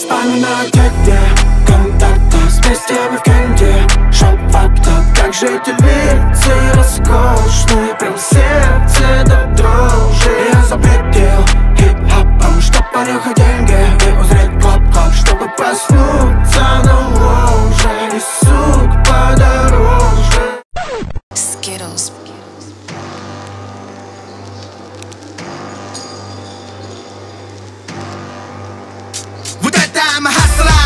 Вспоминаю те, где контакта С песнями в кенде. Шоп факта Как же эти лица роскошные Прям сердце до дрожи. Я запретил хип-хопом Чтоб понюхать деньги И узреть клоп-клоп Чтобы проснуться на ложе. И сук подороже. Skittles الاحلام حسرة.